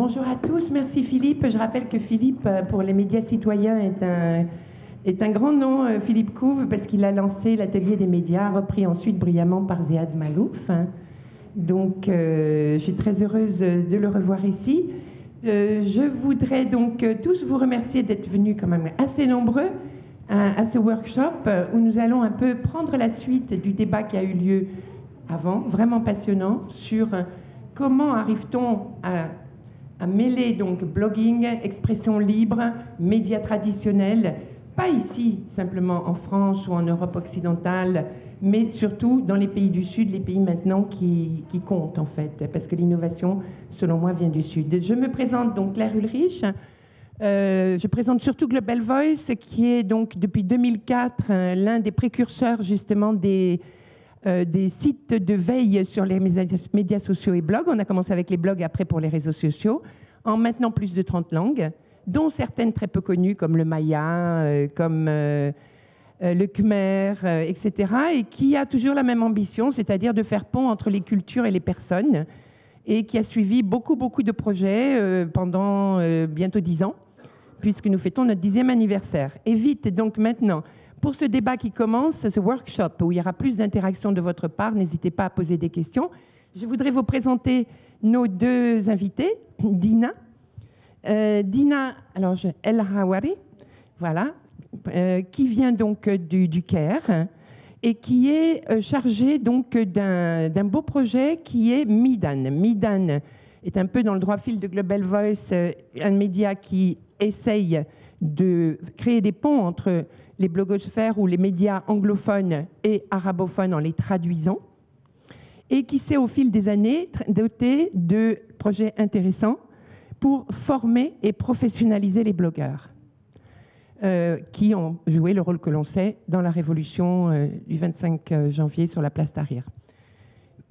Bonjour à tous, merci Philippe. Je rappelle que Philippe, euh, pour les médias citoyens, est un, est un grand nom, euh, Philippe Couve, parce qu'il a lancé l'atelier des médias, repris ensuite brillamment par Zéad Malouf. Donc, euh, je suis très heureuse de le revoir ici. je voudrais donc tous vous remercier d'être venus quand même assez nombreux à, à, ce workshop où nous allons un peu prendre la suite du débat qui a eu lieu avant, vraiment passionnant, sur comment arrive-t-on à à mêler donc blogging, expression libre, médias traditionnels, pas ici simplement en France ou en Europe occidentale, mais surtout dans les pays du Sud, les pays maintenant qui, comptent en fait, parce que l'innovation, selon moi, vient du Sud. Je me présente donc Claire Ulrich. Euh, je présente surtout Global Voice, qui est donc depuis 2004 euh, l'un des précurseurs justement des, euh, des sites de veille sur les médias sociaux et blogs. On a commencé avec les blogs, après pour les réseaux sociaux, en maintenant plus de 30 langues, dont certaines très peu connues, comme le maya, euh, comme euh, le khmer, etc., et qui a toujours la même ambition, c'est-à-dire de faire pont entre les cultures et les personnes, et qui a suivi beaucoup, beaucoup de projets pendant bientôt dix ans, puisque nous fêtons notre dixième anniversaire. Et vite, donc maintenant, pour ce débat qui commence, ce workshop où il y aura plus d'interaction de votre part, n'hésitez pas à poser des questions. Je voudrais vous présenter nos deux invités, Dina. Euh, Dina, alors El Hawari, voilà, euh, qui vient donc du, du, Caire et qui est euh, chargée donc d'un beau projet qui est Midan. Midan est un peu dans le droit fil de Global Voice, un média qui essaye de créer des ponts entre les blogosphères ou les médias anglophones et arabophones en les traduisant, et qui s'est au fil des années doté de projets intéressants pour former et professionnaliser les blogueurs, euh, qui ont joué le rôle que l'on sait dans la révolution euh, du 25 euh, janvier sur la place Tahrir.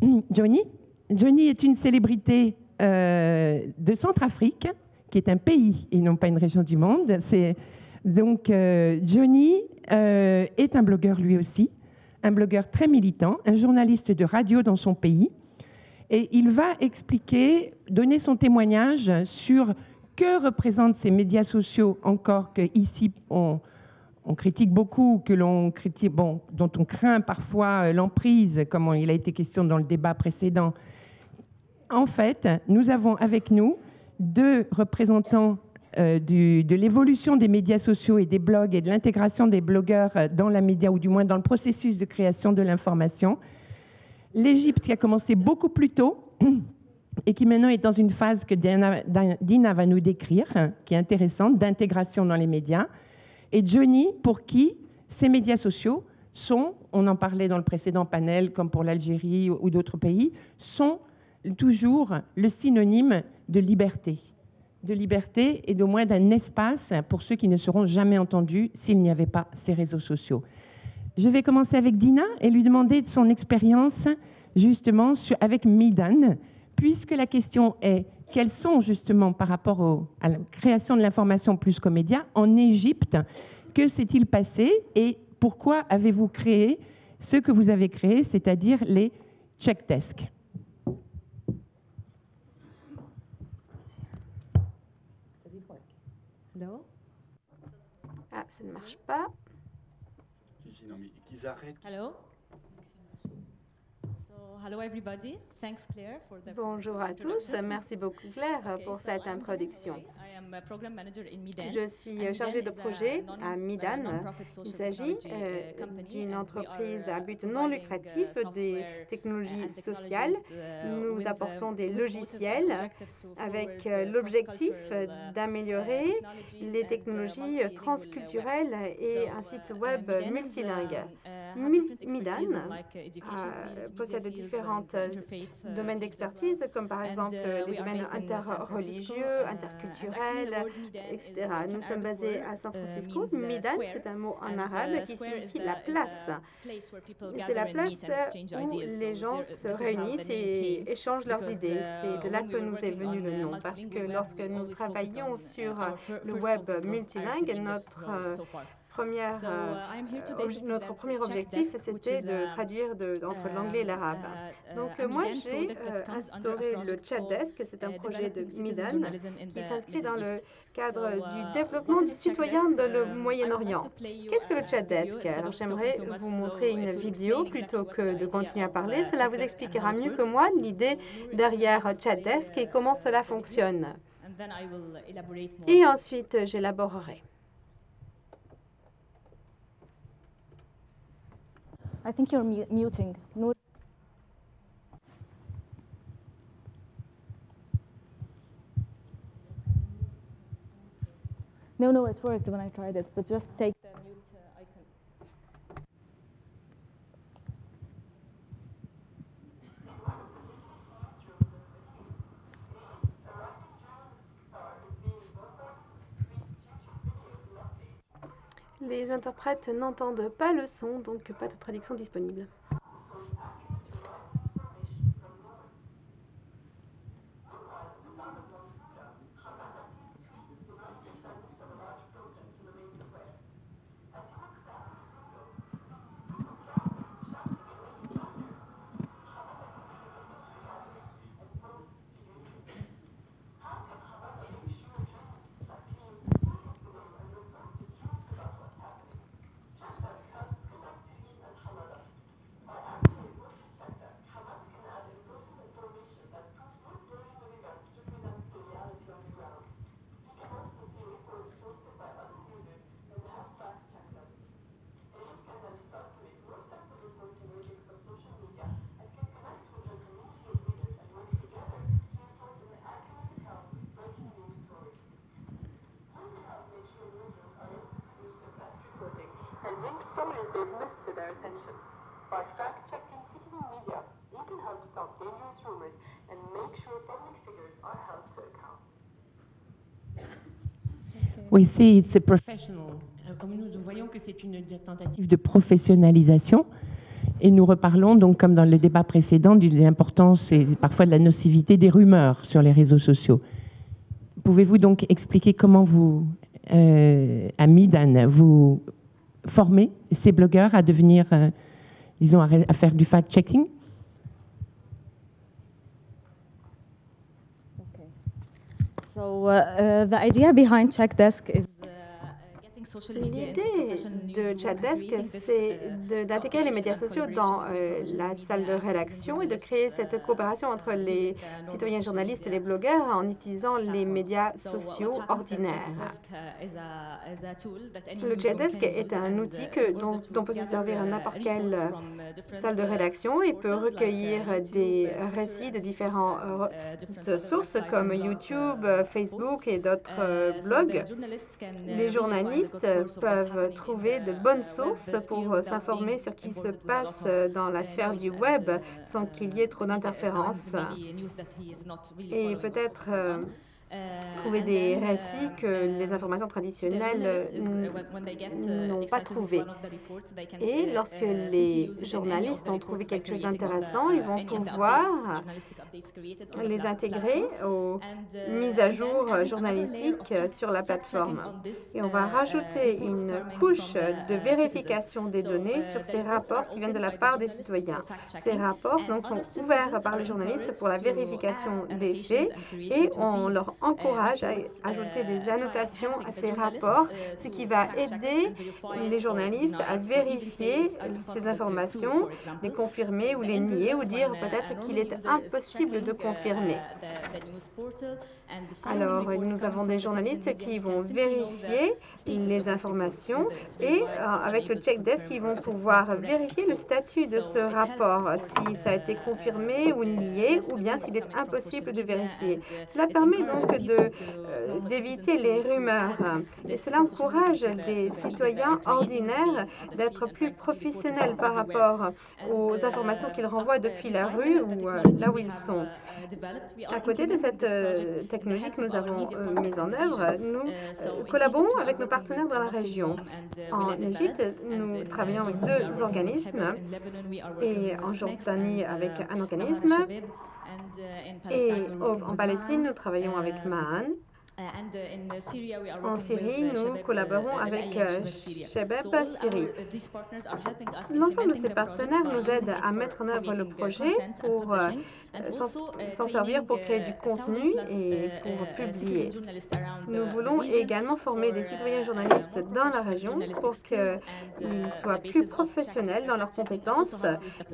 Johnny Johnny est une célébrité de Centrafrique, qui est un pays et non pas une région du monde. C'est donc euh, Johnny euh, est un blogueur lui aussi, un blogueur très militant, un journaliste de radio dans son pays. Et il va expliquer, donner son témoignage sur que représentent ces médias sociaux, encore qu'ici on, on critique beaucoup, que l'on critique, dont on craint parfois euh, l'emprise, comme il a été question dans le débat précédent. En fait, nous avons avec nous deux représentants euh, de l'évolution des médias sociaux et des blogs et de l'intégration des blogueurs euh, dans la média, ou du moins dans le processus de création de l'information. L'Égypte qui a commencé beaucoup plus tôt et qui maintenant est dans une phase que Dina, va nous décrire, hein, qui est intéressante, d'intégration dans les médias. Et Johnny, pour qui ces médias sociaux sont, on en parlait dans le précédent panel, comme pour l'Algérie ou d'autres pays, sont toujours le synonyme de liberté de liberté et d'au moins d'un espace pour ceux qui ne seront jamais entendus s'il n'y avait pas ces réseaux sociaux. Je vais commencer avec Dina et lui demander de son expérience justement avec Midan, puisque la question est quels sont justement par rapport à la création de l'information plus médias en Égypte, que s'est-il passé et pourquoi avez-vous créé ce que vous avez créé, c'est-à-dire les check Ah, ça ne marche pas. For the Bonjour à tous. Merci beaucoup Claire pour cette introduction. Je suis chargée de projet à Midan. Il s'agit euh, d'une entreprise à but non lucratif des technologies sociales. Nous apportons des logiciels avec euh, l'objectif d'améliorer les technologies transculturelles et un site web multilingue. Midan possède différents domaines d'expertise, comme par exemple les domaines interreligieux, interculturels, etc. Nous sommes basés à San Francisco. Midan, c'est un mot en arabe qui signifie la place. C'est la place où les gens se réunissent et échangent leurs idées. C'est de là que nous est venu le nom, parce que lorsque nous travaillons sur le web multilingue, notre première, uh, notre premier objectif, c'était de traduire de, entre l'anglais et l'arabe. Donc, moi, j'ai instauré le Chat Desk, c'est un projet de Midan qui s'inscrit dans le cadre du développement du citoyen dans le Moyen-Orient. Qu'est-ce que le Chat Desk? Alors, j'aimerais vous montrer une vidéo plutôt que de continuer à parler. Cela vous expliquera mieux que moi l'idée derrière Chat Desk et comment cela fonctionne. Et ensuite, j'élaborerai. I think you're muting. No. No, no, it worked when I tried it, but just take interprètes n'entendent pas le son, donc pas de traduction disponible. C'est professionnel. Euh, comme nous voyons que c'est une tentative de professionnalisation. Et nous reparlons donc, comme dans le débat précédent, de l'importance et parfois de la nocivité des rumeurs sur les réseaux sociaux. Pouvez-vous donc expliquer comment vous, euh, à Midan, vous formez ces blogueurs à devenir, euh, disons, à faire du fact-checking? So uh, uh, the idea behind CheckDesk is L'idée de ChatDesk, c'est d'intégrer les médias sociaux dans euh, la salle de rédaction et de créer cette coopération entre les citoyens journalistes et les blogueurs en utilisant les médias sociaux ordinaires. Le ChatDesk est un outil que, dont, dont peut se servir n'importe quelle salle de rédaction et peut recueillir des récits de différentes euh, sources comme YouTube, Facebook et d'autres blogs. Les journalistes peuvent trouver de bonnes sources pour s'informer sur ce qui se passe dans la sphère du web sans qu'il y ait trop d'interférences. Et peut-être euh, trouver des récits que les informations traditionnelles n'ont pas trouvés. Et lorsque les journalistes ont trouvé quelque chose d'intéressant, ils vont pouvoir les intégrer aux mises à jour journalistiques sur la plateforme. Et on va rajouter une couche de vérification des données sur ces rapports qui viennent de la part des citoyens. Ces rapports donc, sont ouverts par les journalistes pour la vérification des faits et on leur encourage à ajouter des annotations à ces rapports, ce qui va aider les journalistes à vérifier ces informations, les confirmer ou les nier ou dire peut-être qu'il est impossible de confirmer. Alors, nous avons des journalistes qui vont vérifier les informations et euh, avec le check desk, ils vont pouvoir vérifier le statut de ce rapport, si ça a été confirmé ou nié, ou bien s'il est impossible de vérifier. Cela permet donc euh, d'éviter les rumeurs et cela encourage les citoyens ordinaires d'être plus professionnels par rapport aux informations qu'ils renvoient depuis la rue ou euh, là où ils sont. À côté de cette technologie que nous avons euh, mise en œuvre, nous euh, collaborons avec nos partenaires dans la région. En Égypte, nous travaillons avec deux organismes. Et en Jordanie avec uh, un organisme. Et en Palestine, nous travaillons avec uh, Mahan. En Syrie, nous collaborons avec Shebeb Syrie. L'ensemble de ces partenaires nous aident à mettre en œuvre le projet pour s'en servir pour créer du contenu et pour publier. Nous voulons également former des citoyens journalistes dans la région pour qu'ils soient plus professionnels dans leurs compétences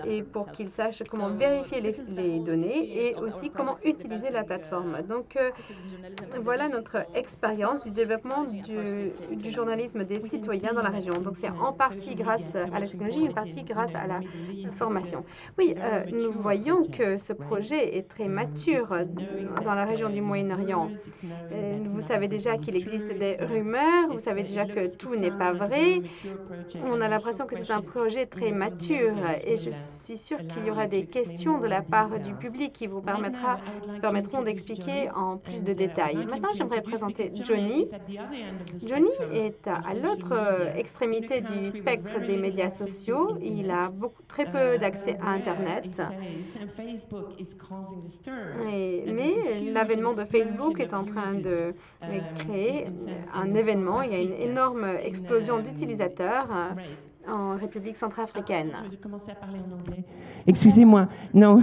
et pour qu'ils sachent comment vérifier les, données et aussi comment utiliser la plateforme. Donc, euh, voilà notre expérience du développement du, journalisme des citoyens dans la région. Donc, c'est en partie grâce à la technologie, en partie grâce à la formation. Oui, euh, nous voyons que ce projet est très mature dans la région du Moyen-Orient. Euh, vous savez déjà qu'il existe des rumeurs, vous savez déjà que tout n'est pas vrai. On a l'impression que c'est un projet très mature et je suis sûre qu'il y aura des questions de la part du public qui vous permettront d'expliquer en plus de détails. Maintenant, j'aimerais présenter Johnny. Johnny est à l'autre extrémité du spectre des médias sociaux. Il a très peu d'accès à Internet. Mais l'avènement de Facebook est en train de créer un événement. Il y a une énorme explosion d'utilisateurs en République centrafricaine. Excusez-moi. Non.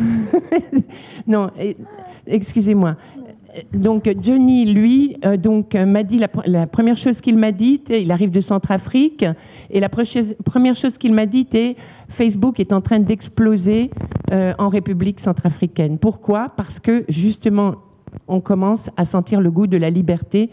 non, excusez-moi. Donc Johnny, lui, euh, donc m'a dit la, première chose qu'il m'a dit, il arrive de Centrafrique, et la première chose qu'il m'a dit est Facebook est en train d'exploser euh, en République centrafricaine. Pourquoi? Parce que justement, on commence à sentir le goût de la liberté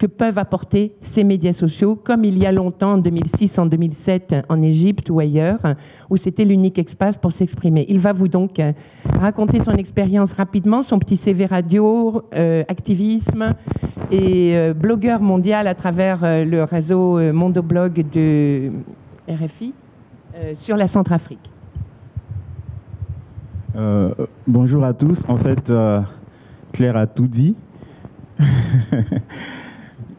que peuvent apporter ces médias sociaux, comme il y a longtemps, en 2006, en 2007, en Égypte ou ailleurs, où c'était l'unique espace pour s'exprimer. Il va vous donc euh, raconter son expérience rapidement, son petit CV radio, euh, activisme et euh, blogueur mondial à travers le réseau Mondoblog de RFI sur la Centrafrique. bonjour à tous. En fait, Claire a tout dit.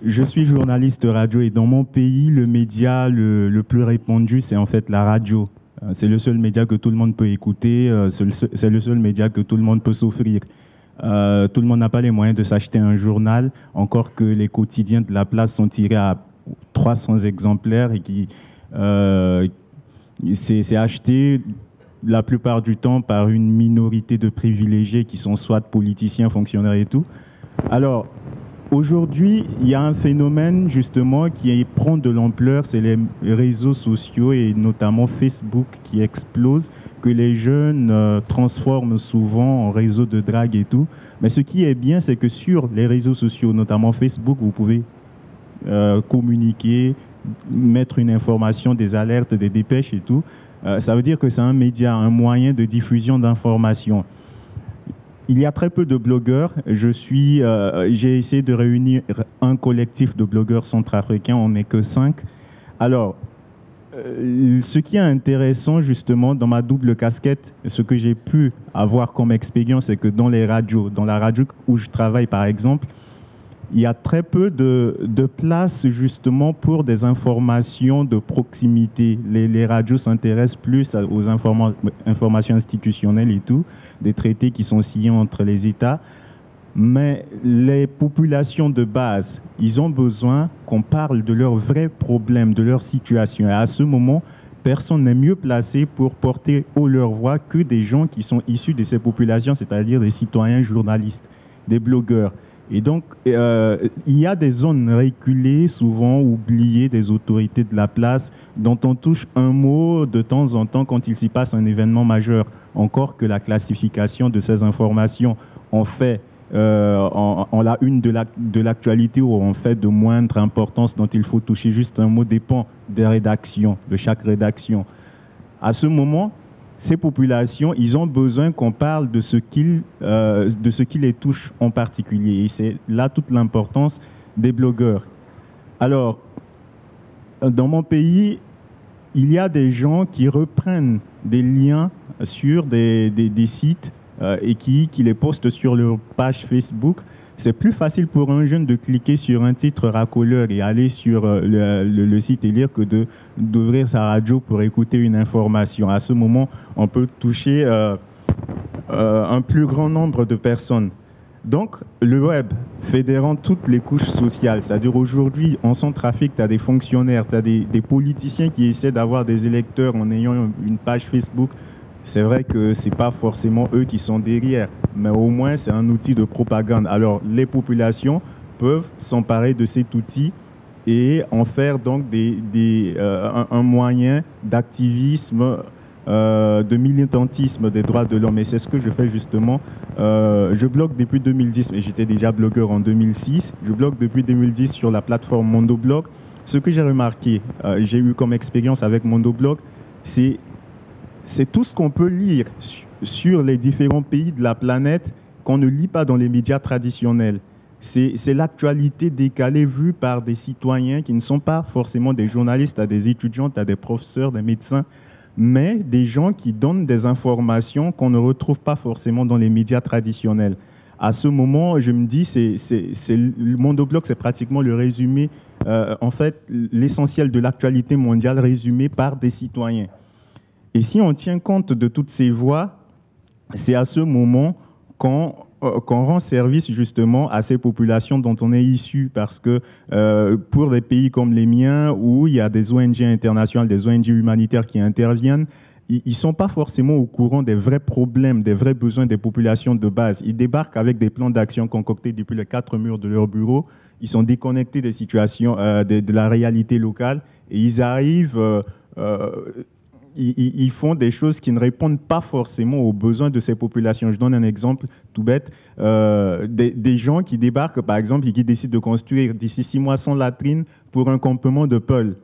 Je suis journaliste radio et dans mon pays, le média le, plus répandu, c'est en fait la radio. Euh, c'est le seul média que tout le monde peut écouter, euh, c'est le seul média que tout le monde peut s'offrir. Euh, tout le monde n'a pas les moyens de s'acheter un journal, encore que les quotidiens de la place sont tirés à 300 exemplaires et qui c'est acheté la plupart du temps par une minorité de privilégiés qui sont soit politiciens, fonctionnaires et tout. Alors, Aujourd'hui, il y a un phénomène justement qui prend de l'ampleur, c'est les réseaux sociaux et notamment Facebook qui explose, que les jeunes euh, transforment souvent en réseau de drague et tout. Mais ce qui est bien, c'est que sur les réseaux sociaux, notamment Facebook, vous pouvez euh, communiquer, mettre une information, des alertes, des dépêches et tout. Euh, ça veut dire que c'est un média, un moyen de diffusion d'informations. Il y a très peu de blogueurs. Je suis, euh, j'ai essayé de réunir un collectif de blogueurs centrafricains. On n'est que cinq. Alors, euh, ce qui est intéressant justement dans ma double casquette, ce que j'ai pu avoir comme expérience, c'est que dans les radios, dans la radio où je travaille par exemple, il y a très peu de, de place justement pour des informations de proximité. Les, radios s'intéressent plus aux informations institutionnelles et tout, des traités qui sont signés entre les États. Mais les populations de base, ils ont besoin qu'on parle de leurs vrais problèmes, de leur situation. Et à ce moment, personne n'est mieux placé pour porter haut leur voix que des gens qui sont issus de ces populations, c'est-à-dire des citoyens journalistes, des blogueurs. Et donc, euh, il y a des zones reculées, souvent oubliées des autorités de la place, dont on touche un mot de temps en temps quand il s'y passe un événement majeur. Encore que la classification de ces informations en fait euh, en, la une de l'actualité ou en fait de moindre importance dont il faut toucher juste un mot dépend des rédactions, de chaque rédaction. À ce moment, ces populations, ils ont besoin qu'on parle de ce, qui, euh, de ce qui les touche en particulier. Et c'est là toute l'importance des blogueurs. Alors, dans mon pays, il y a des gens qui reprennent des liens sur des, sites euh, et qui les postent sur leur page Facebook c'est plus facile pour un jeune de cliquer sur un titre racoleur et aller sur euh, le, site et lire que de d'ouvrir sa radio pour écouter une information. À ce moment, on peut toucher euh, euh, un plus grand nombre de personnes. Donc, le web, fédérant toutes les couches sociales, c'est-à-dire aujourd'hui, en son trafic, tu as des fonctionnaires, tu as des, politiciens qui essaient d'avoir des électeurs en ayant une page Facebook. C'est vrai que ce n'est pas forcément eux qui sont derrière, mais au moins c'est un outil de propagande. Alors, les populations peuvent s'emparer de cet outil et en faire donc des, euh, un, moyen d'activisme, euh, de militantisme des droits de l'homme. Et c'est ce que je fais justement. Euh, je blogue depuis 2010, mais j'étais déjà blogueur en 2006. Je blogue depuis 2010 sur la plateforme Mondoblog. Ce que j'ai remarqué, j'ai eu comme expérience avec Mondoblog, c'est c'est tout ce qu'on peut lire sur les différents pays de la planète qu'on ne lit pas dans les médias traditionnels. C'est l'actualité décalée vue par des citoyens qui ne sont pas forcément des journalistes, des étudiants, des professeurs, des médecins, mais des gens qui donnent des informations qu'on ne retrouve pas forcément dans les médias traditionnels. À ce moment, je me dis, c'est le mondoblog, c'est pratiquement le résumé, euh, en fait, l'essentiel de l'actualité mondiale résumé par des citoyens. Et si on tient compte de toutes ces voix, c'est à ce moment qu'on euh, qu'on rend service justement à ces populations dont on est issu, parce que euh, pour des pays comme les miens, où il y a des ONG internationales, des ONG humanitaires qui interviennent, ils ne sont pas forcément au courant des vrais problèmes, des vrais besoins des populations de base. Ils débarquent avec des plans d'action concoctés depuis les quatre murs de leur bureau. Ils sont déconnectés des situations, euh, de, la réalité locale, et ils arrivent ils, font des choses qui ne répondent pas forcément aux besoins de ces populations. Je donne un exemple tout bête. Euh, des, gens qui débarquent, par exemple, et qui décident de construire d'ici six mois sans latrine pour un campement de Peuls,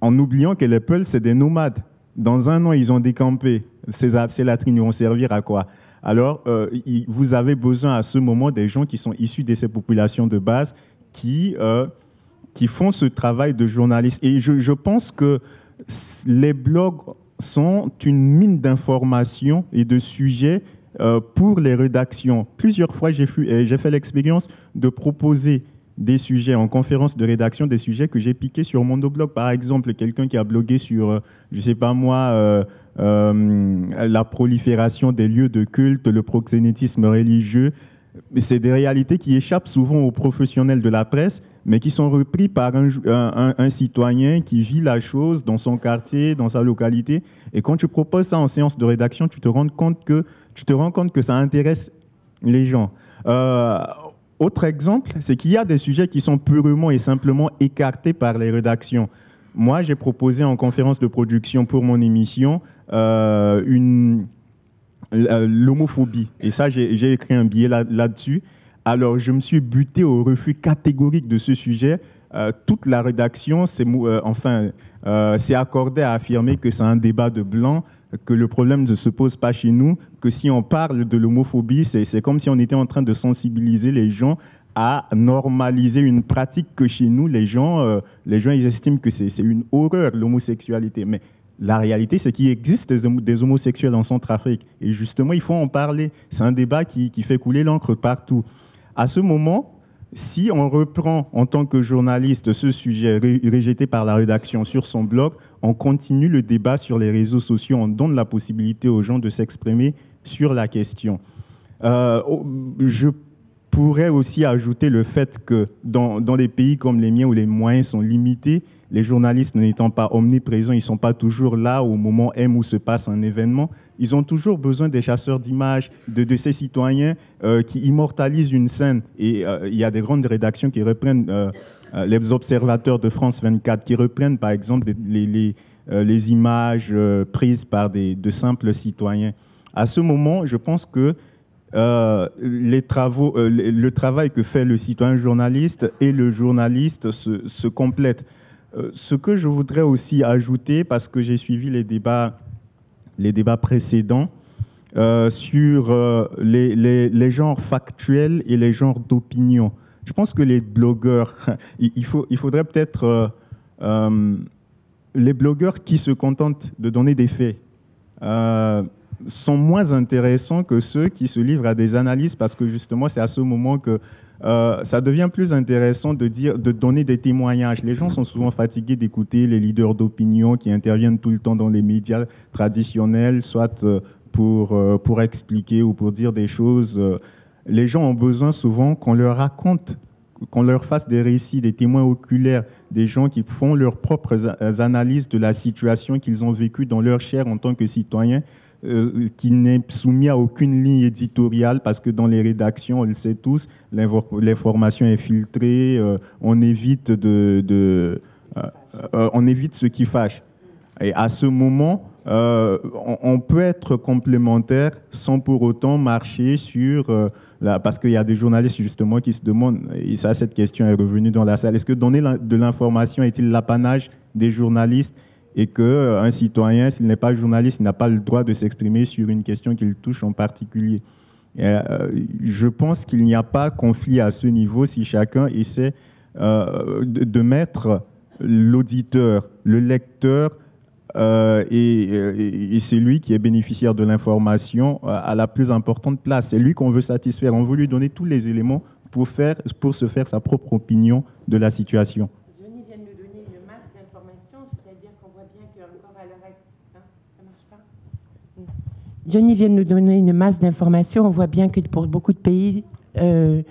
en oubliant que les Peuls, c'est des nomades. Dans un an, ils ont décampé. Ces, ces latrines vont servir à quoi? Alors, euh, vous avez besoin à ce moment des gens qui sont issus de ces populations de base qui, euh, qui font ce travail de journaliste. Et je pense que les blogs sont une mine d'informations et de sujets euh, pour les rédactions. Plusieurs fois, j'ai fait l'expérience de proposer des sujets en conférence de rédaction, des sujets que j'ai piqués sur Mondoblog. Par exemple, quelqu'un qui a blogué sur, euh, je ne sais pas moi, euh, la prolifération des lieux de culte, le proxénétisme religieux. C'est des réalités qui échappent souvent aux professionnels de la presse, mais qui sont repris par un, citoyen qui vit la chose dans son quartier, dans sa localité. Et quand tu proposes ça en séance de rédaction, tu te rends compte que, tu te rends compte que ça intéresse les gens. Euh, autre exemple, c'est qu'il y a des sujets qui sont purement et simplement écartés par les rédactions. Moi, j'ai proposé en conférence de production pour mon émission euh, une l'homophobie. Et ça, j'ai écrit un billet là-dessus. Alors, je me suis buté au refus catégorique de ce sujet. Euh, toute la rédaction s'est euh, enfin, euh, accordée à affirmer que c'est un débat de blanc, que le problème ne se pose pas chez nous, que si on parle de l'homophobie, c'est comme si on était en train de sensibiliser les gens à normaliser une pratique que chez nous, les gens, les gens ils estiment que c'est une horreur, l'homosexualité. Mais la réalité, c'est qu'il existe des, homosexuels en Centrafrique. Et justement, il faut en parler. C'est un débat qui fait couler l'encre partout. À ce moment, si on reprend en tant que journaliste ce sujet rejeté par la rédaction sur son blog, on continue le débat sur les réseaux sociaux, on donne la possibilité aux gens de s'exprimer sur la question. Euh, je pourrais aussi ajouter le fait que dans, dans, les pays comme les miens où les moyens sont limités, les journalistes n'étant pas omniprésents, ils ne sont pas toujours là au moment M où se passe un événement. Ils ont toujours besoin des chasseurs d'images, de, ces citoyens euh, qui immortalisent une scène. Et euh, il y a des grandes rédactions qui reprennent, euh, les observateurs de France 24, qui reprennent par exemple les, images prises par des, de simples citoyens. À ce moment, je pense que le travail que fait le citoyen journaliste et le journaliste se, se complètent. Euh, ce que je voudrais aussi ajouter, parce que j'ai suivi les débats, les débats précédents, euh, sur euh, les, genres factuels et les genres d'opinion. Je pense que les blogueurs, il, faut, il faudrait peut-être les blogueurs qui se contentent de donner des faits sont moins intéressants que ceux qui se livrent à des analyses parce que justement c'est à ce moment que euh, ça devient plus intéressant de, dire, de donner des témoignages. Les gens sont souvent fatigués d'écouter les leaders d'opinion qui interviennent tout le temps dans les médias traditionnels, soit euh, pour, euh, pour expliquer ou pour dire des choses. les gens ont besoin souvent qu'on leur raconte, qu'on leur fasse des récits, des témoins oculaires, des gens qui font leurs propres analyses de la situation qu'ils ont vécue dans leur chair en tant que citoyens, euh, qui n'est soumis à aucune ligne éditoriale parce que dans les rédactions, on le sait tous, l'information est filtrée, euh, on évite de, euh, on évite ce qui fâche. Et à ce moment, on, peut être complémentaire sans pour autant marcher sur parce qu'il y a des journalistes justement qui se demandent, et ça, cette question est revenue dans la salle, est-ce que donner de l'information est-il l'apanage des journalistes et qu'un euh, citoyen, s'il n'est pas journaliste, n'a pas le droit de s'exprimer sur une question qu'il touche en particulier euh, Je pense qu'il n'y a pas conflit à ce niveau si chacun essaie euh, de, mettre l'auditeur, le lecteur et, et c'est lui qui est bénéficiaire de l'information à la plus importante place. C'est lui qu'on veut satisfaire. On veut lui donner tous les éléments pour, faire, pour se faire sa propre opinion de la situation. Johnny vient de nous donner une masse d'informations. On voit bien que pour beaucoup de pays, euh,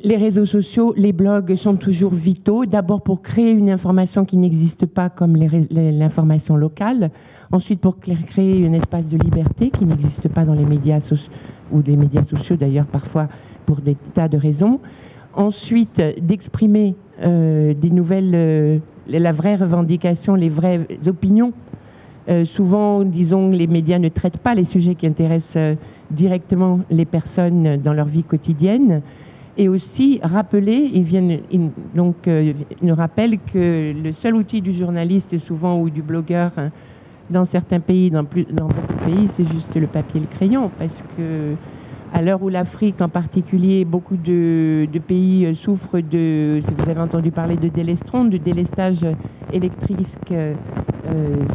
les réseaux sociaux, les blogs sont toujours vitaux. D'abord pour créer une information qui n'existe pas comme l'information locale. Ensuite pour créer un espace de liberté qui n'existe pas dans les médias sociaux, ou les médias sociaux d'ailleurs parfois pour des tas de raisons. Ensuite d'exprimer euh, des nouvelles, euh, la vraie revendication, les vraies opinions euh, souvent, disons, les médias ne traitent pas les sujets qui intéressent euh, directement les personnes dans leur vie quotidienne. Et aussi rappeler, ils viennent, donc, euh, nous rappellent que le seul outil du journaliste, souvent, ou du blogueur, hein, dans certains pays, dans, plus, dans beaucoup pays, c'est juste le papier et le crayon, parce que à l'heure où l'Afrique en particulier, beaucoup de, pays euh, souffrent de, si vous avez entendu parler de délestron, de délestage électrique euh,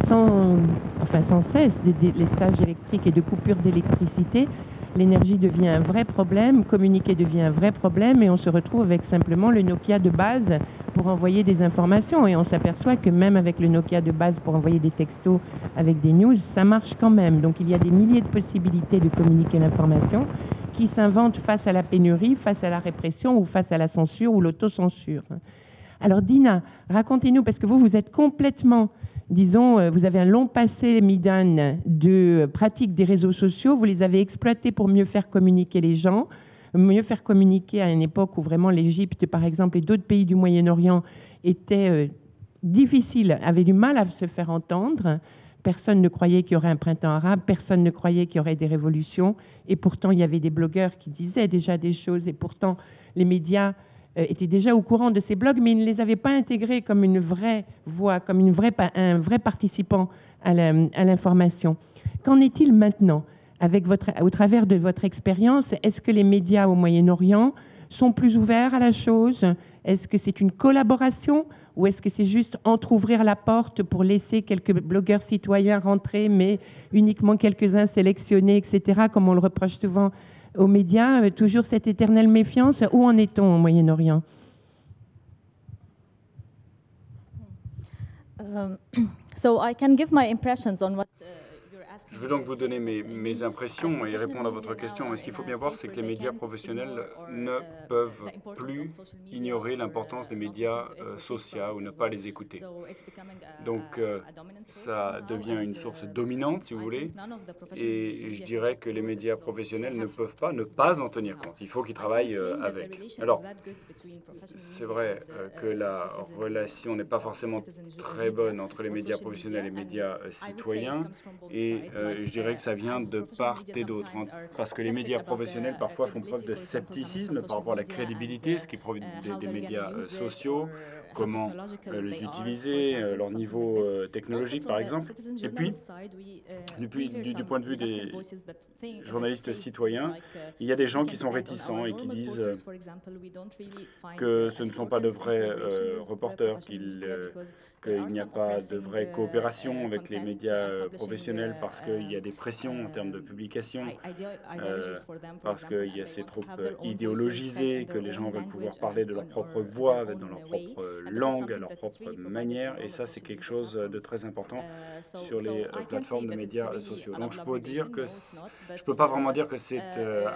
sans, enfin sans cesse, de délestage électrique et de coupure d'électricité, l'énergie devient un vrai problème, communiquer devient un vrai problème et on se retrouve avec simplement le Nokia de base pour envoyer des informations. Et on s'aperçoit que même avec le Nokia de base pour envoyer des textos avec des news, ça marche quand même. Donc il y a des milliers de possibilités de communiquer l'information qui s'inventent face à la pénurie, face à la répression ou face à la censure ou l'autocensure. Alors Dina, racontez-nous, parce que vous, vous êtes complètement disons, euh, vous avez un long passé, Midan, de pratique des réseaux sociaux. Vous les avez exploités pour mieux faire communiquer les gens, mieux faire communiquer à une époque où vraiment l'Égypte, par exemple, et d'autres pays du Moyen-Orient étaient euh, difficiles, avaient du mal à se faire entendre. Personne ne croyait qu'il y aurait un printemps arabe, personne ne croyait qu'il y aurait des révolutions. Et pourtant, il y avait des blogueurs qui disaient déjà des choses. Et pourtant, les médias euh, étaient déjà au courant de ces blogs, mais ils ne les avaient pas intégrés comme une vraie voix, comme un vrai participant à l'information. Qu'en est-il maintenant? Avec votre, Au travers de votre expérience, est-ce que les médias au Moyen-Orient sont plus ouverts à la chose? Est-ce que c'est une collaboration? Ou est-ce que c'est juste entr'ouvrir la porte pour laisser quelques blogueurs citoyens rentrer, mais uniquement quelques-uns sélectionnés, etc., comme on le reproche souvent aux médias, euh, toujours cette éternelle méfiance? Où en est-on au Moyen-Orient? Um, So I can give my impressions on what uh, je veux donc vous donner mes, impressions et répondre à votre question. Et ce qu'il faut bien voir, c'est que les médias professionnels ne peuvent plus ignorer l'importance des médias euh, sociaux ou ne pas les écouter. Donc, euh, ça devient une source dominante, si vous voulez. Et je dirais que les médias professionnels ne peuvent pas ne pas en tenir compte. Il faut qu'ils travaillent euh, avec. Alors, c'est vrai que la relation n'est pas forcément très bonne entre les médias professionnels et les médias citoyens. Et euh, je dirais que ça vient de part et d'autre. Hein, parce que les médias professionnels parfois font preuve de scepticisme par rapport à la crédibilité, ce qui provient des, médias euh, sociaux, comment euh, les utiliser, leur niveau technologique par exemple. Et puis, depuis, du, du, point de vue des journalistes citoyens, il y a des gens qui sont réticents et qui disent que ce ne sont pas de vrais reporters, qu'il n'y a pas de vraie coopération avec les médias professionnels parce qu'il y a des pressions en termes de publication, euh, parce qu'il y a ces troupes idéologisées, que les gens veulent pouvoir parler de leur propre voix, dans leur propre langue, à leur propre manière, et ça c'est quelque chose de très important sur les plateformes de médias sociaux. Donc je peux dire que je peux pas vraiment dire que c'est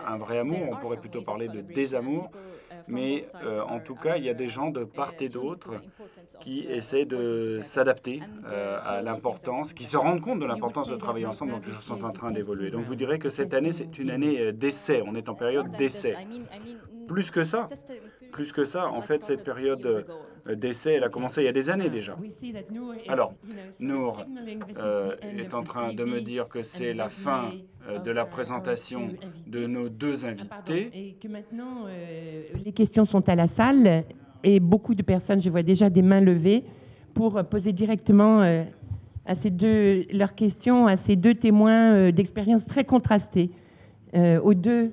un vrai amour, on pourrait plutôt parler de désamour, mais en tout cas il y a des gens de part et d'autre qui essaient de s'adapter à l'importance, qui se rendent compte de l'importance de travailler ensemble, donc les choses sont en train d'évoluer. Donc vous direz que cette année c'est une année d'essai, on est en période d'essai. Plus que ça, plus que ça, en fait, cette période euh, d'essai, elle a commencé il y a des années déjà. Alors, Nour euh, est en train de me dire que c'est la fin euh, de la présentation de nos deux ah, invités. Et que maintenant, les questions sont à la salle et beaucoup de personnes, je vois déjà des mains levées, pour poser directement à ces deux, leurs questions à ces deux témoins d'expériences très contrastées, aux deux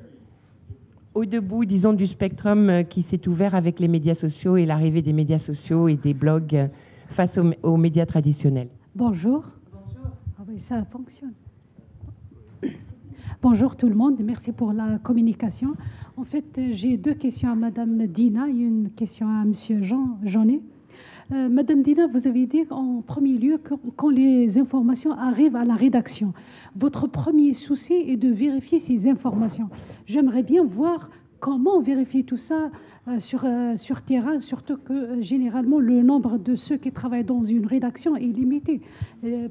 au debout, disons, du spectre euh, qui s'est ouvert avec les médias sociaux et l'arrivée des médias sociaux et des blogs euh, face aux, médias traditionnels. Bonjour. Bonjour. Ah oui, ça fonctionne. Bonjour tout le monde, merci pour la communication. En fait, j'ai deux questions à Madame Dina et une question à Monsieur Jean Jaunet. Euh, Madame Dina, vous avez dit en premier lieu que quand les informations arrivent à la rédaction, votre premier souci est de vérifier ces informations. J'aimerais bien voir comment vérifier tout ça euh, sur, euh, sur terrain, surtout que généralement le nombre de ceux qui travaillent dans une rédaction est limité.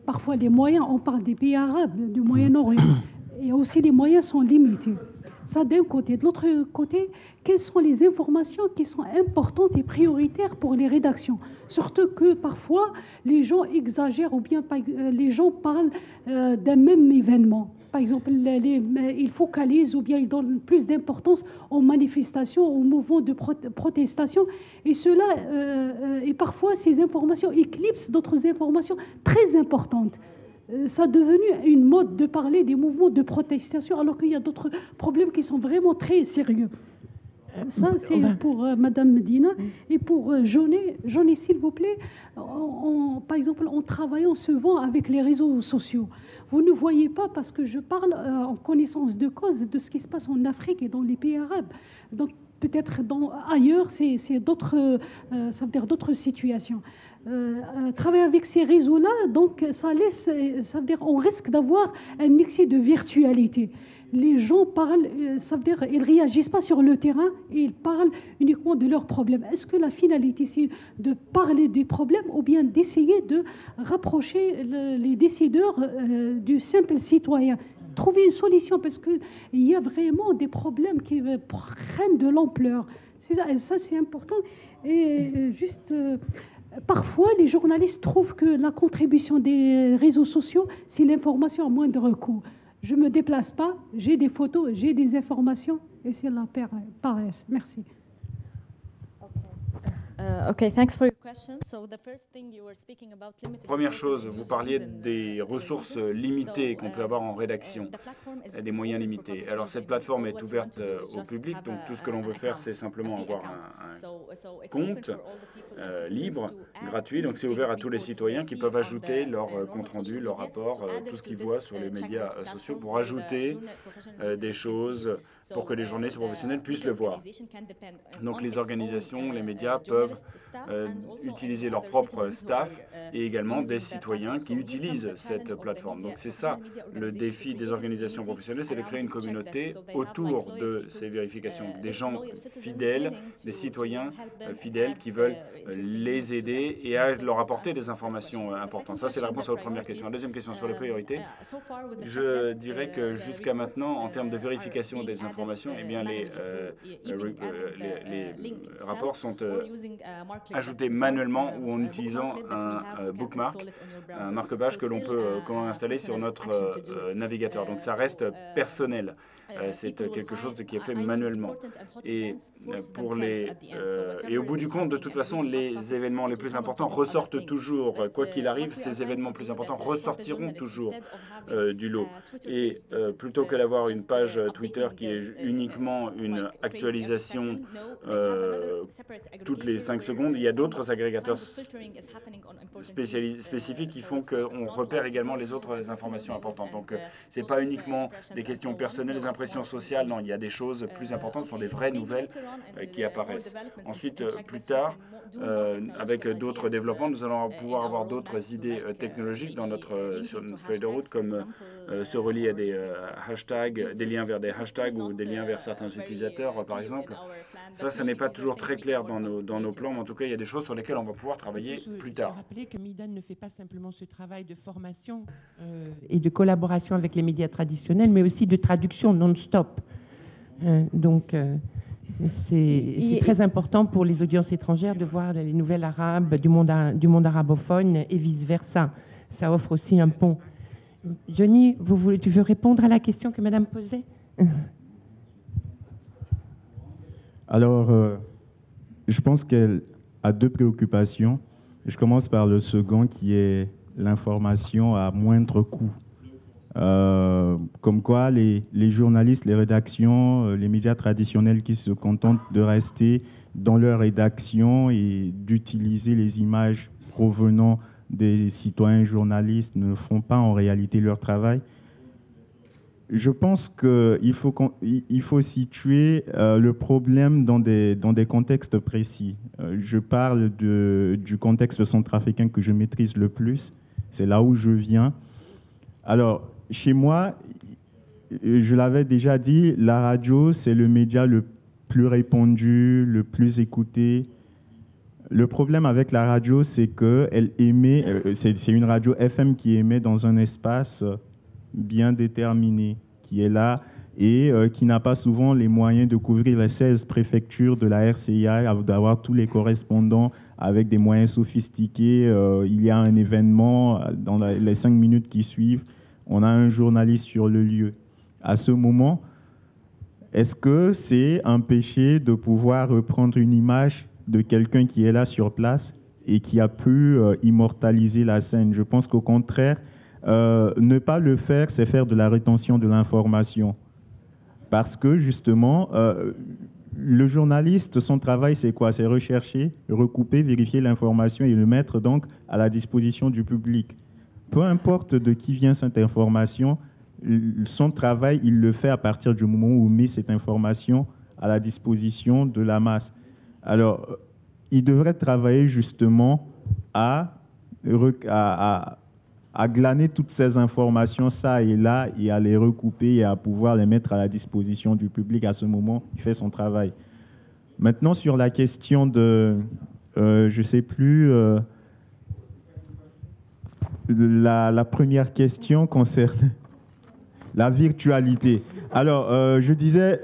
parfois les moyens, on parle des pays arabes, du Moyen-Orient, et aussi les moyens sont limités. Ça d'un côté. De l'autre côté, quelles sont les informations qui sont importantes et prioritaires pour les rédactions? Surtout que parfois, les gens exagèrent ou bien euh, les gens parlent euh, d'un même événement. Par exemple, ils focalisent ou bien ils donnent plus d'importance aux manifestations, aux mouvements de protestation. Et cela, euh, et parfois, ces informations éclipsent d'autres informations très importantes. Euh, ça a devenu une mode de parler des mouvements de protestation, alors qu'il y a d'autres problèmes qui sont vraiment très sérieux. Euh, ça, c'est pour Mme euh, Madame Medina. Et pour euh, Jaunet, s'il vous plaît, par exemple, en travaillant souvent avec les réseaux sociaux, vous ne voyez pas, parce que je parle en connaissance de cause de ce qui se passe en Afrique et dans les pays arabes. Donc, peut-être ailleurs, c'est d'autres, ça veut dire d'autres situations. Euh, euh, travailler avec ces réseaux-là, donc ça laisse, ça veut dire, on risque d'avoir un excès de virtualité. Les gens parlent, euh, ça veut dire, ils réagissent pas sur le terrain, ils parlent uniquement de leurs problèmes. Est-ce que la finalité, c'est de parler des problèmes ou bien d'essayer de rapprocher les décideurs du simple citoyen? Trouver une solution parce qu'il y a vraiment des problèmes qui prennent de l'ampleur. Ça, ça c'est important. Et juste. Parfois, les journalistes trouvent que la contribution des réseaux sociaux, c'est l'information à moindre coût. Je ne me déplace pas, j'ai des photos, j'ai des informations, et c'est la paresse. Merci. Première chose, vous parliez des ressources limitées qu'on peut avoir en rédaction, des moyens limités. Alors cette plateforme est ouverte euh, au public, donc tout ce que l'on veut faire, c'est simplement avoir un, compte euh, libre, gratuit. Donc c'est ouvert à tous les citoyens qui peuvent ajouter leur euh, compte rendu, leur rapport, tout ce qu'ils voient sur les médias sociaux pour ajouter des choses pour que les journalistes professionnels puissent le voir. Donc les organisations, les médias peuvent euh, utiliser leur propre staff et également des citoyens qui utilisent cette plateforme. Donc c'est ça le défi des organisations professionnelles, c'est de créer une communauté autour de ces vérifications, des gens fidèles, des citoyens euh, fidèles qui veulent euh, les aider et à leur apporter des informations importantes. Ça, c'est la réponse à votre première question. La deuxième question sur les priorités, je dirais que jusqu'à maintenant, en termes de vérification des informations, eh bien, les, les, les rapports sont ajoutés manuellement ou en utilisant un euh, bookmark, un marque-page que l'on peut euh, installer sur notre euh, navigateur. Donc ça reste personnel. c'est quelque chose qui est fait manuellement. Et, pour les, et au bout du compte, de toute façon, les événements les plus importants ressortent toujours. Quoi qu'il arrive, ces événements plus importants ressortiront toujours du lot. Et plutôt que d'avoir une page Twitter qui est uniquement une actualisation toutes les 5 secondes, il y a d'autres agrégateurs spécifiques qui font qu'on repère également les autres informations importantes. Donc, ce n'est pas uniquement des questions personnelles, des impressions sociales, non, il y a des choses plus importantes, ce sont des vraies nouvelles qui apparaissent. Ensuite, plus tard, avec d'autres développements, nous allons pouvoir avoir d'autres idées technologiques dans notre, sur notre feuille de route, comme se relier à des hashtags, des liens vers des hashtags ou des liens vers certains utilisateurs, par exemple. Ça, ça n'est pas toujours très clair dans nos, dans nos plans, mais en tout cas, il y a des choses sur lesquelles on va pouvoir travailler plus tard. Je rappeler que Midan ne fait pas simplement ce travail de formation euh, et de collaboration avec les médias traditionnels, mais aussi de traduction non-stop. Euh, donc, euh, c'est très important pour les audiences étrangères de voir les nouvelles arabes du monde, du monde arabophone et vice-versa. Ça offre aussi un pont. Johnny, vous voulez, tu veux répondre à la question que Madame posait? Alors, euh, je pense qu'elle a deux préoccupations. Je commence par le second qui est l'information à moindre coût. Euh, comme quoi les, journalistes, les rédactions, euh, les médias traditionnels qui se contentent de rester dans leur rédaction et d'utiliser les images provenant des citoyens journalistes ne font pas en réalité leur travail. Je pense qu'il faut, situer euh, le problème dans des, contextes précis. Euh, je parle du contexte centrafricain que je maîtrise le plus. C'est là où je viens. Alors, chez moi, je l'avais déjà dit, la radio, c'est le média le plus répandu, le plus écouté. Le problème avec la radio, c'est qu'elle émet, euh, c'est une radio FM qui émet dans un espace bien déterminé, qui est là et euh, qui n'a pas souvent les moyens de couvrir les 16 préfectures de la RCIA, d'avoir tous les correspondants avec des moyens sophistiqués. Euh, il y a un événement, euh, dans les cinq minutes qui suivent, on a un journaliste sur le lieu. À ce moment, est-ce que c'est un péché de pouvoir reprendre une image de quelqu'un qui est là sur place et qui a pu immortaliser la scène? Je pense qu'au contraire, euh, ne pas le faire, c'est faire de la rétention de l'information. Parce que justement, euh, le journaliste, son travail, c'est quoi? C'est rechercher, recouper, vérifier l'information et le mettre donc à la disposition du public. Peu importe de qui vient cette information, son travail, il le fait à partir du moment où met cette information à la disposition de la masse. Alors, il devrait travailler justement à, à glaner toutes ces informations, ça et là, et à les recouper et à pouvoir les mettre à la disposition du public à ce moment, il fait son travail. Maintenant, sur la question de, euh, je ne sais plus, euh, la, première question concerne la virtualité. Alors, euh, je disais,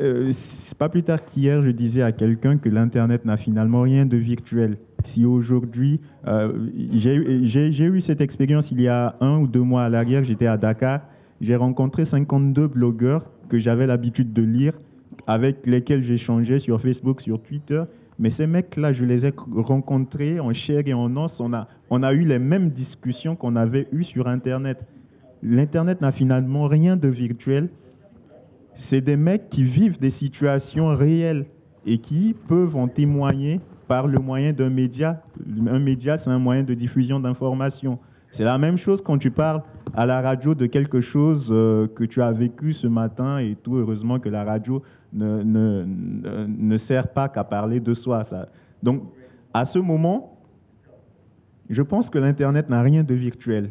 pas plus tard qu'hier, je disais à quelqu'un que l'Internet n'a finalement rien de virtuel. Si aujourd'hui, euh, j'ai eu cette expérience il y a un ou deux mois à l'arrière, j'étais à Dakar, j'ai rencontré 52 blogueurs que j'avais l'habitude de lire, avec lesquels j'échangeais sur Facebook, sur Twitter. Mais ces mecs-là, je les ai rencontrés en chair et en os. On a, on a eu les mêmes discussions qu'on avait eues sur Internet. L'Internet n'a finalement rien de virtuel. C'est des mecs qui vivent des situations réelles et qui peuvent en témoigner par le moyen d'un média. Un média, c'est un moyen de diffusion d'informations. C'est la même chose quand tu parles à la radio de quelque chose euh, que tu as vécu ce matin et tout. Heureusement que la radio ne, ne, ne sert pas qu'à parler de soi. Donc, à ce moment, je pense que l'Internet n'a rien de virtuel.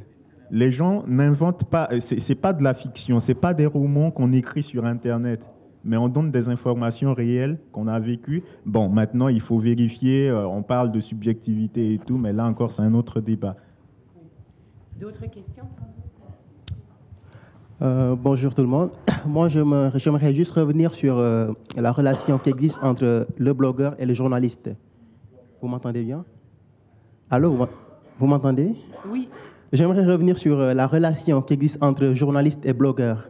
Les gens n'inventent pas, c'est pas de la fiction, c'est pas des romans qu'on écrit sur Internet mais on donne des informations réelles qu'on a vécues. Bon, maintenant, il faut vérifier, euh, on parle de subjectivité et tout, mais là encore, c'est un autre débat. D'autres questions euh, bonjour tout le monde. Moi, j'aimerais juste revenir sur euh, la relation qui existe entre le blogueur et le journaliste. Vous m'entendez bien? Allô, vous m'entendez? Oui. J'aimerais revenir sur la relation qui existe entre journaliste et blogueur.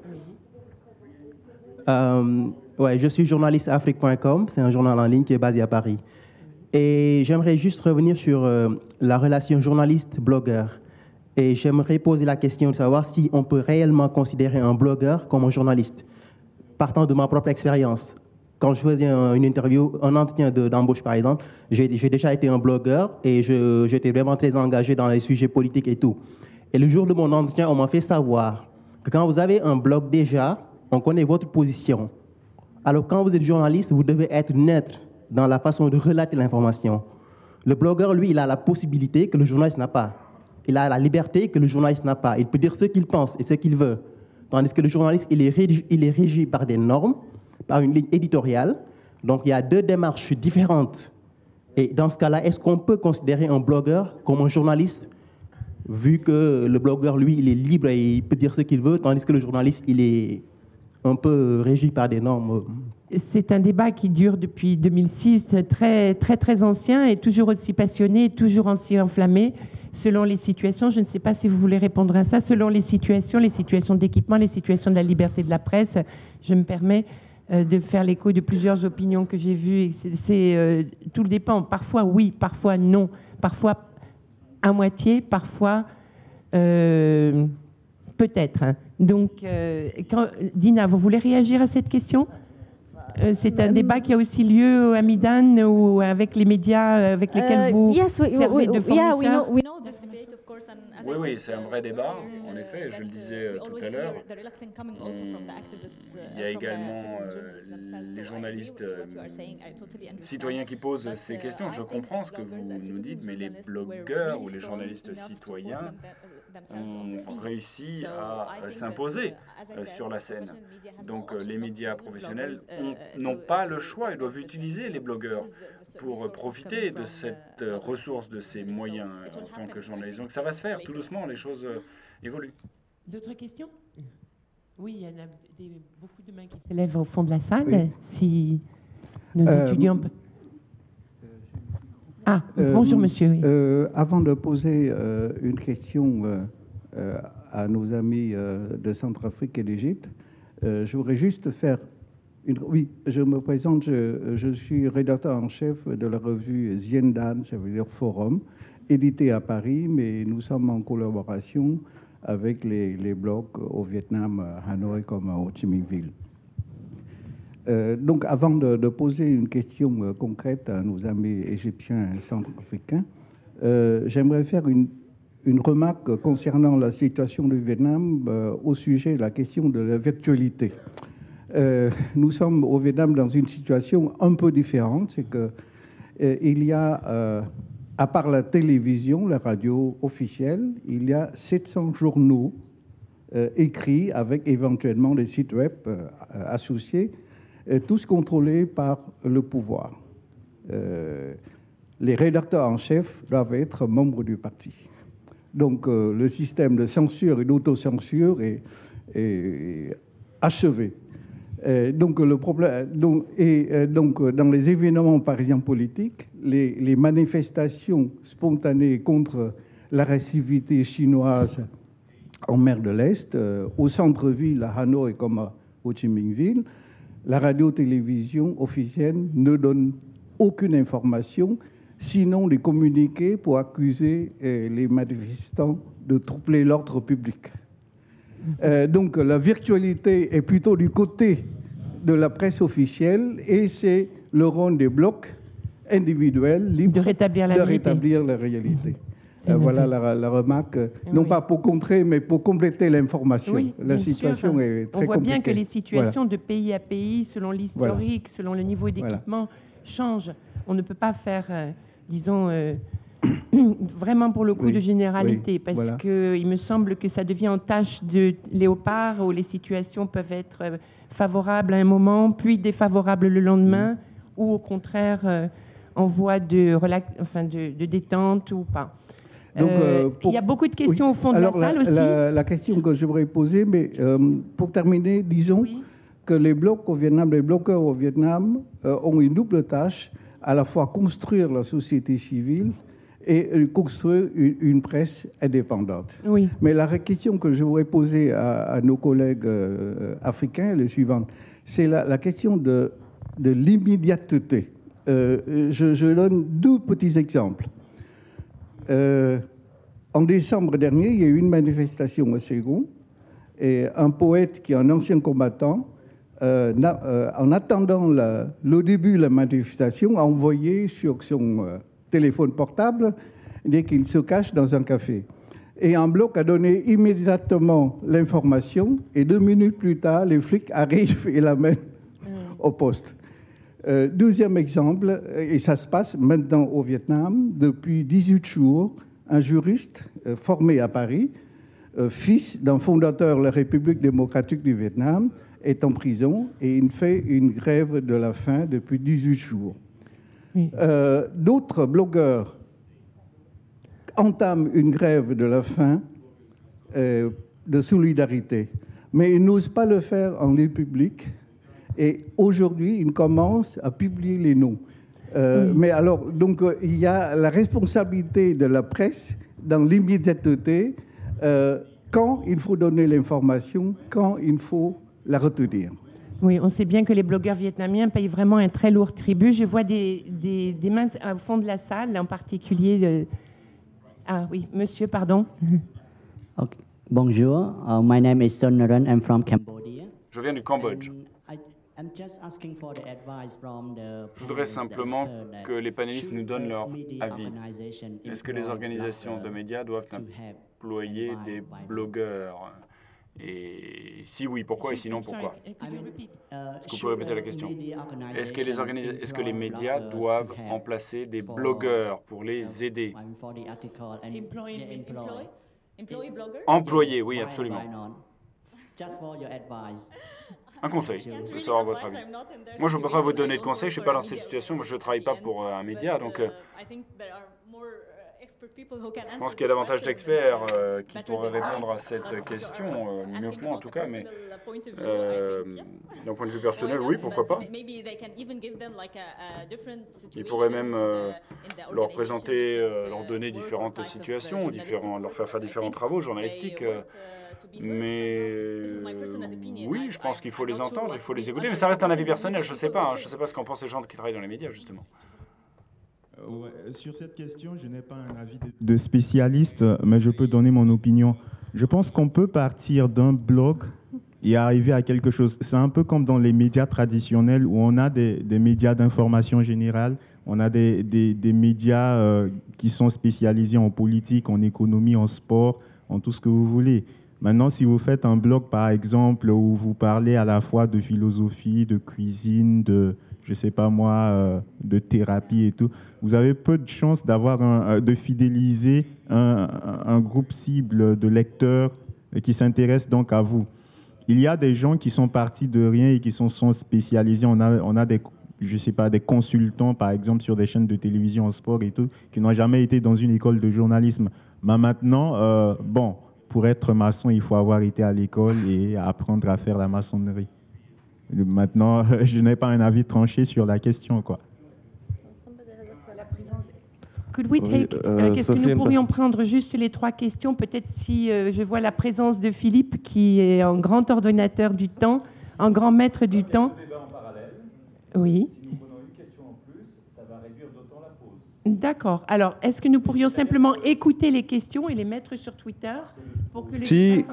Euh, ouais, je suis journaliste afrique.com, c'est un journal en ligne qui est basé à Paris. Et j'aimerais juste revenir sur euh, la relation journaliste-blogueur. Et j'aimerais poser la question de savoir si on peut réellement considérer un blogueur comme un journaliste, partant de ma propre expérience. Quand je faisais une interview, un entretien d'embauche par exemple, j'ai déjà été un blogueur et j'étais vraiment très engagé dans les sujets politiques et tout. Et le jour de mon entretien, on m'a fait savoir que quand vous avez un blog déjà, on connaît votre position. Alors quand vous êtes journaliste, vous devez être net dans la façon de relater l'information. Le blogueur, lui, il a la possibilité que le journaliste n'a pas. Il a la liberté que le journaliste n'a pas. Il peut dire ce qu'il pense et ce qu'il veut. Tandis que le journaliste, il est, il est régi par des normes, par une ligne éditoriale. Donc il y a deux démarches différentes. Et dans ce cas-là, est-ce qu'on peut considérer un blogueur comme un journaliste, vu que le blogueur, lui, il est libre et il peut dire ce qu'il veut, tandis que le journaliste, il est un peu régi par des normes? C'est un débat qui dure depuis 2006, très très très ancien et toujours aussi passionné, toujours aussi enflammé selon les situations. Je ne sais pas si vous voulez répondre à ça. Selon les situations, les situations d'équipement, les situations de la liberté de la presse, je me permets de faire l'écho de plusieurs opinions que j'ai vues. C'est euh, tout le dépend. Parfois oui, parfois non, parfois à moitié, parfois euh, peut-être. Donc, Dina, vous voulez réagir à cette question? Euh, c'est un débat qui a aussi lieu à Midan ou avec les médias euh, avec lesquels vous servez de fournisseur? Oui, oui, c'est un vrai débat, en effet, je le disais euh, tout à l'heure. Il y a également les journalistes citoyens qui posent ces questions. Je comprends ce que vous nous dites, mais les blogueurs ou les journalistes citoyens ont réussi à uh, s'imposer uh, sur la scène. Donc les médias professionnels uh, n'ont pas le choix, ils doivent utiliser les blogueurs pour profiter de cette ressource, de ces moyens en tant que journalistes. Donc ça va se faire, tout doucement, les choses euh, évoluent. D'autres questions? Oui, il y en a beaucoup de mains qui s'élèvent au fond de la salle. Si nos euh, étudiants... Ah, euh, bonjour monsieur. Euh, avant de poser euh, une question à nos amis de Centrafrique et d'Égypte, je voudrais juste faire une... Oui, je me présente, je, suis rédacteur en chef de la revue Ziendan, ça veut dire Forum, édité à Paris, mais nous sommes en collaboration avec les, les blocs au Vietnam, à Hanoï comme à Ho Chi Minh Ville. Euh, donc, avant de, poser une question euh, concrète à nos amis égyptiens et centrafricains, euh, j'aimerais faire une, remarque concernant la situation du Vietnam au sujet de la question de la virtualité. nous sommes au Vietnam dans une situation un peu différente, c'est que il y a, à part la télévision, la radio officielle, il y a 700 journaux écrits avec éventuellement des sites web associés tous contrôlés par le pouvoir. Euh, les rédacteurs en chef doivent être membres du parti. Donc euh, le système de censure et d'autocensure est, est, achevé. donc le problème, donc, et donc dans les événements parisiens politiques, les, manifestations spontanées contre l'agressivité chinoise en mer de l'Est, euh, au centre-ville à Hanoï comme à Ho Chi Minh Ville, la radio-télévision officielle ne donne aucune information, sinon des communiqués pour accuser euh, les manifestants de troubler l'ordre public. Euh, donc la virtualité est plutôt du côté de la presse officielle et c'est le rôle des blocs individuels libres de rétablir la, rétablir la réalité. Euh, voilà la, remarque, non pas pour contrer, mais pour compléter l'information. la situation est très On voit bien que les situations de pays à pays, selon l'historique, selon le niveau d'équipement, changent. On ne peut pas faire, euh, disons, euh, vraiment pour le coup de généralité, parce qu'il me semble que ça devient en tâche de léopard où les situations peuvent être favorables à un moment, puis défavorables le lendemain, ou au contraire en voie de, enfin de, de détente ou pas. Donc, euh, euh, il y a beaucoup de questions au fond de la salle aussi. La, question que je voudrais poser, mais euh, pour terminer, disons que les blocs au Vietnam, les bloqueurs au Vietnam ont une double tâche, à la fois construire la société civile et construire une, presse indépendante. Oui. Mais la question que je voudrais poser à, nos collègues africains est la suivante. C'est la, question de, de l'immédiateté. je, je donne deux petits exemples. Euh, en décembre dernier, il y a eu une manifestation au Ségon et un poète qui est un ancien combattant en attendant le début de la manifestation, a envoyé sur son téléphone portable dès qu'il se cache dans un café. Et un bloc a donné immédiatement l'information et deux minutes plus tard, les flics arrivent et l'amènent mm. au poste. Euh, deuxième exemple, et ça se passe maintenant au Vietnam, depuis 18 jours, un juriste euh, formé à Paris, euh, fils d'un fondateur de la République démocratique du Vietnam, est en prison et il fait une grève de la faim depuis 18 jours. D'autres blogueurs entament une grève de la faim euh, de solidarité, mais ils n'osent pas le faire en lieu public. Et aujourd'hui, ils commencent à publier les noms. Euh, mais alors, donc, euh, il y a la responsabilité de la presse dans l'immédiateté quand il faut donner l'information, quand il faut la retenir. Oui, on sait bien que les blogueurs vietnamiens payent vraiment un très lourd tribut. Je vois des, des, des mains au fond de la salle, en particulier ah oui, monsieur, pardon. Okay. Bonjour, uh, my name is Son Naran. I'm from Cambodia. Je viens du Cambodge. Je voudrais simplement que les panélistes nous donnent leur avis. Est-ce que les organisations de médias doivent employer des blogueurs? Et si oui, pourquoi Et sinon, pourquoi? Est-ce que vous pouvez répéter la question? Est-ce que, les Est-ce que les médias doivent remplacer des blogueurs pour les aider? Employés, oui, absolument. Un conseil, je savoir votre avis. Moi, je ne peux pas vous donner de conseils, je ne suis pas dans cette situation, moi je ne travaille pas pour euh, un média, donc euh, je pense qu'il y a davantage d'experts euh, qui pourraient répondre à cette question, euh, mieux que moi en tout cas, mais euh, d'un point de vue personnel, oui, pourquoi pas. Ils pourraient même leur présenter, leur donner différentes situations, différents, leur faire faire différents travaux journalistiques. Mais oui, je pense qu'il faut les entendre, il faut les écouter, mais ça reste un avis personnel, je ne sais pas, hein. je ne sais pas ce qu'en pensent les gens qui travaillent dans les médias, justement. Sur cette question, je n'ai pas un avis de spécialiste, mais je peux donner mon opinion. Je pense qu'on peut partir d'un blog et arriver à quelque chose. C'est un peu comme dans les médias traditionnels où on a des, médias d'information générale, on a des, des, médias euh, qui sont spécialisés en politique, en économie, en sport, en tout ce que vous voulez. Maintenant, si vous faites un blog, par exemple, où vous parlez à la fois de philosophie, de cuisine, de, je sais pas moi, euh, de thérapie et tout, vous avez peu de chances d'avoir euh, de fidéliser un, groupe cible de lecteurs qui s'intéressent donc à vous. Il y a des gens qui sont partis de rien et qui sont, spécialisés. On a, on a des, je sais pas, des consultants, par exemple, sur des chaînes de télévision en sport et tout, qui n'ont jamais été dans une école de journalisme. Mais maintenant, euh, bon, pour être maçon, il faut avoir été à l'école et apprendre à faire la maçonnerie. Maintenant, je n'ai pas un avis tranché sur la question. Quoi. Euh, est-ce que nous pourrions prendre juste les trois questions? Peut-être si euh, je vois la présence de Philippe, qui est un grand ordonnateur du temps, un grand maître du temps. Oui. D'accord. Alors, est-ce que nous pourrions simplement écouter les questions et les mettre sur Twitter pour que si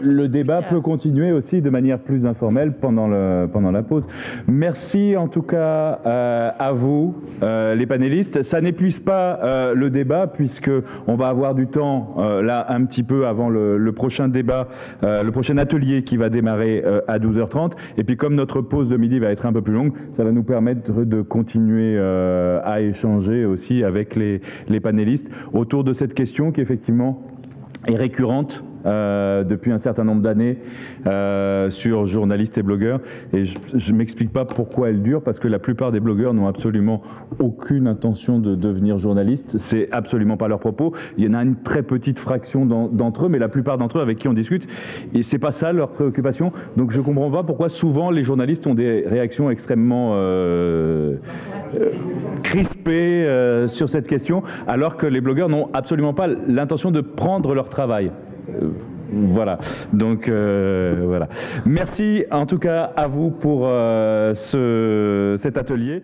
le débat peut continuer aussi de manière plus informelle pendant, le, pendant la pause. Merci en tout cas euh, à vous, euh, les panélistes. Ça n'épuise pas euh, le débat puisque on va avoir du temps là un petit peu avant le, le prochain débat, le prochain atelier qui va démarrer à 12h30. Et puis comme notre pause de midi va être un peu plus longue, ça va nous permettre de continuer à échanger aussi avec les, panélistes autour de cette question qui effectivement est récurrente euh, depuis un certain nombre d'années euh, sur journalistes et blogueurs. Et je ne m'explique pas pourquoi elle dure, parce que la plupart des blogueurs n'ont absolument aucune intention de devenir journalistes. C'est absolument pas leur propos. Il y en a une très petite fraction d'entre eux, mais la plupart d'entre eux avec qui on discute, et c'est pas ça leur préoccupation. Donc je comprends pas pourquoi souvent les journalistes ont des réactions extrêmement euh, crispées sur cette question, alors que les blogueurs n'ont absolument pas l'intention de prendre leur travail. Euh, voilà. Donc euh, voilà. Merci en tout cas à vous pour euh, ce, cet atelier.